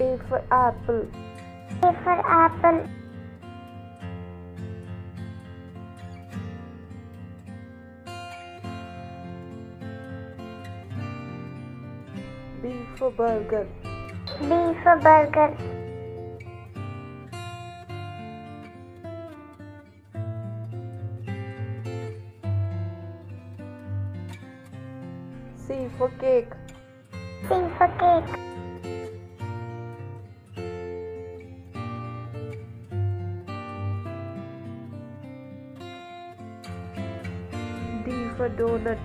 A for apple. A for apple. B for burger. B for burger. C for cake. C for cake. For donut.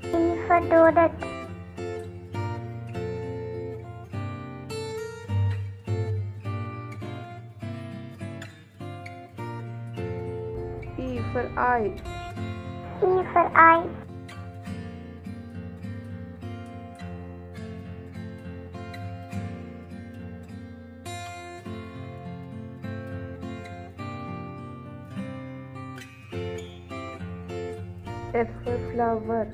D for donut. E for eye. E for eye. F for flower.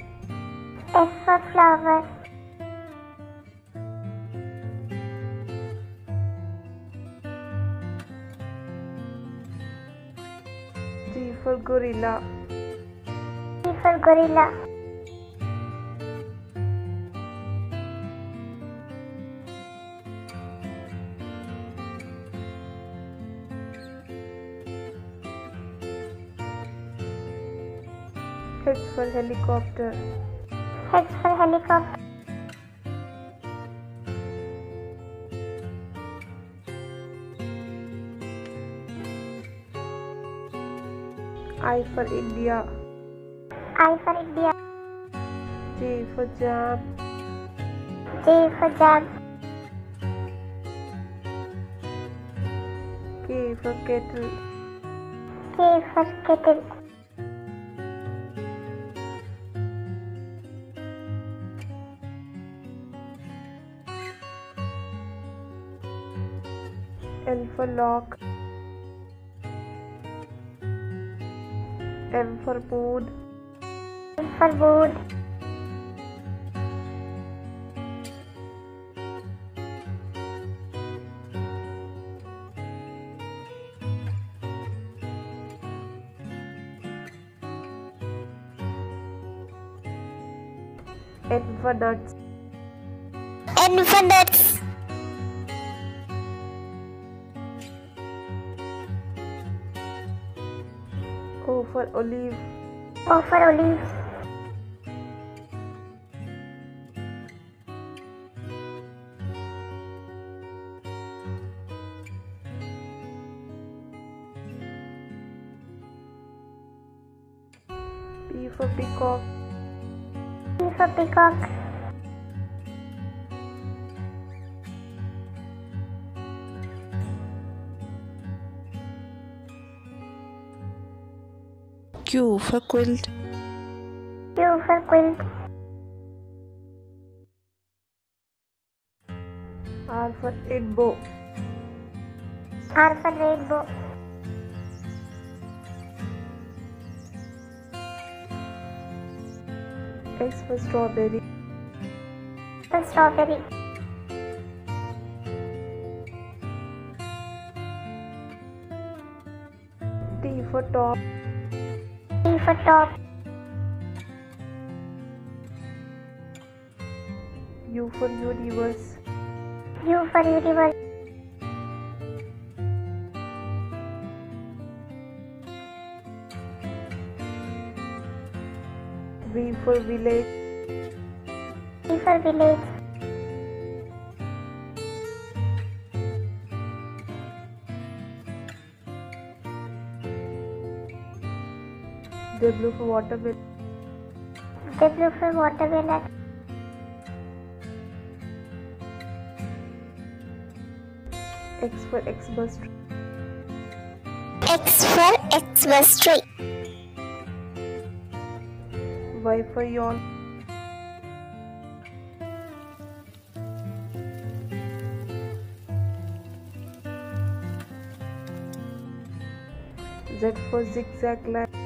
F for flower. G for gorilla. G for gorilla. H for helicopter. H for helicopter. I for India. I for India. J for jam. J for jam. K for kettle. K for kettle. L for lock. M for moon. M for moon. N for nuts. N for nuts. O for olive. O for olive. P for peacock. P for peacock. Q for quilt. Q for quilt. R for rainbow. R for rainbow. S for strawberry. For strawberry. T for top. For top. U for universe. U for universe. V for village. V for village. W for watermelon. W for watermelon. X for Xmas tree. X for Xmas tree. Y for yawn. Z for zigzag line.